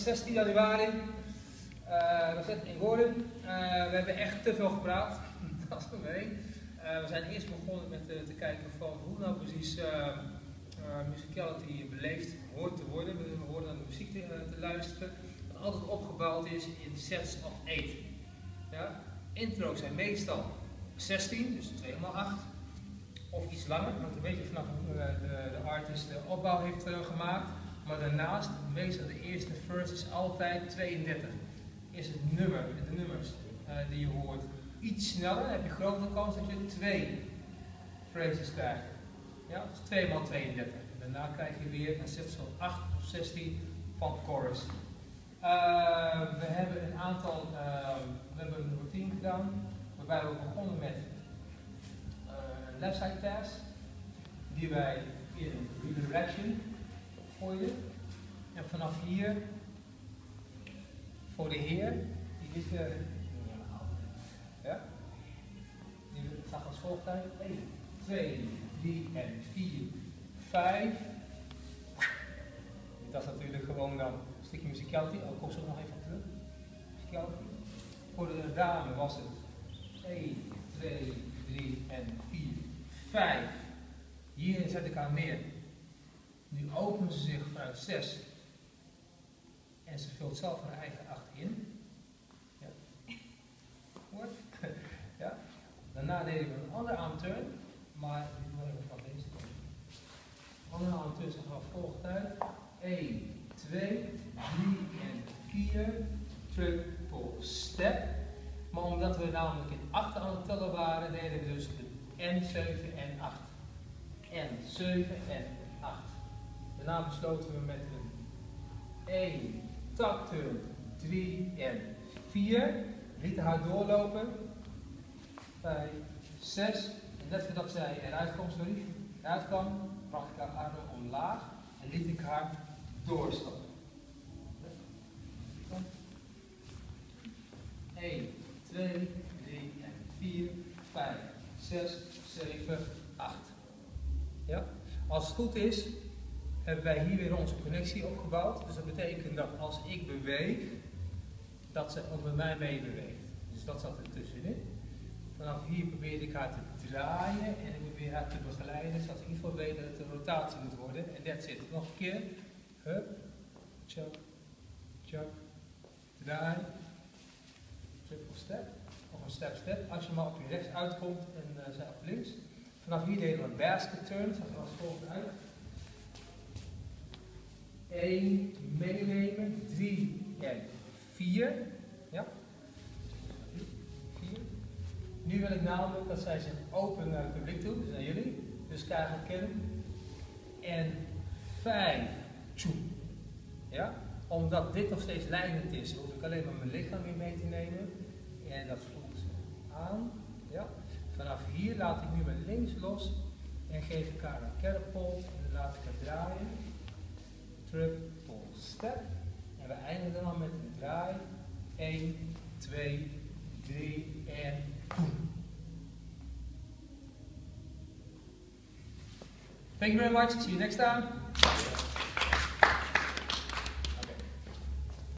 16 januari. Uh, we zitten in Gordon. Uh, we hebben echt te veel gepraat. Dat is mee. Uh, we zijn eerst begonnen met te kijken van hoe nou precies musicality beleefd hoort te worden. We horen naar de muziek te, te luisteren. Dat altijd opgebouwd is in sets of 8. Ja? Intro's zijn meestal 16, dus 2 x 8 of iets langer, want een beetje vanaf hoe de, de artist de opbouw heeft gemaakt. Maar daarnaast, meestal de eerste verse is altijd 32. Is het nummer, de nummers uh, die je hoort, iets sneller, heb je grotere kans dat je twee phrases krijgt. Ja, dus 2 x 32. Daarna krijg je weer een set van 8 of 16 van chorus. Uh, we hebben een aantal, we hebben een routine gedaan, waarbij we begonnen met left side pass, die wij in redirection En vanaf hier, voor de Heer, die is er, ja, die gaat als volgt uit. 1, 2, 3 en 4, 5. Dat is natuurlijk gewoon dan een stukje musicality. Oh, ik kom zo nog even terug. Voor de dame was het 1, 2, 3 en 4. 5. Hier zet ik haar neer. Nu opent ze zich vanuit 6. En ze vult zelf haar eigen 8 in. Ja. Hoort? ja. Daarna deden we een andere armturn. Maar dit wil even van deze kant. Andere armturn zag al volgt uit. 1, 2, 3 en 4. Triple step. Maar omdat we namelijk in achter aan het tellen waren, deden we dus de en 7 en 8. En 7 en 8. Daarna besloten we met een 1 takturn, 3 en 4. Lieten haar doorlopen. 5, 6. En net voordat zij eruit kwam, sorry, eruit kwam, bracht ik haar armen omlaag en liet ik haar doorstappen. 1, 2, 3 en 4, 5, 6, 7, 8. Ja? Als het goed is, hebben wij hier weer onze connectie opgebouwd. Dus dat betekent dat als ik beweeg, dat ze ook met mij mee beweegt. Dus dat zat er tussenin. Vanaf hier probeer ik haar te draaien en ik probeer haar te begeleiden, zodat ze in ieder geval weet dat het een rotatie moet worden. En dat zit. Nog een keer. Hup, chop, chop, draai, triple step of een step step. Als je maar op je rechts uitkomt en uh, zij op links. Vanaf hier deden we een basket turn, dat als volgt uit. 1 meenemen, 3 en 4. Ja? 4. Nu wil ik namelijk dat zij zich open naar het publiek toe, dus naar jullie. Dus elkaar kennen. En 5. Ja? Omdat dit nog steeds leidend is, hoef ik alleen maar mijn lichaam weer mee te nemen. En dat voelt aan. Ja? Vanaf hier laat ik nu mijn links los en geef ik haar een catapult en laat ik haar draaien. Triple step. En we eindigen dan met een draai. 1, 2, 3 en boom. Thank you very much. See you next time.